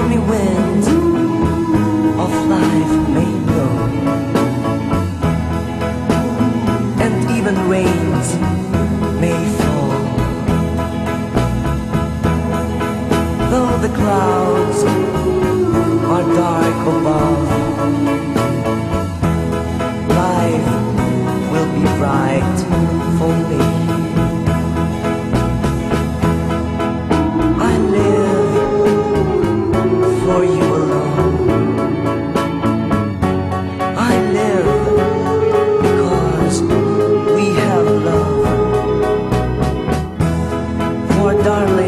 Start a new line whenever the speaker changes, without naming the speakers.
stormy winds of life may blow And even rains may fall. Though the clouds darling.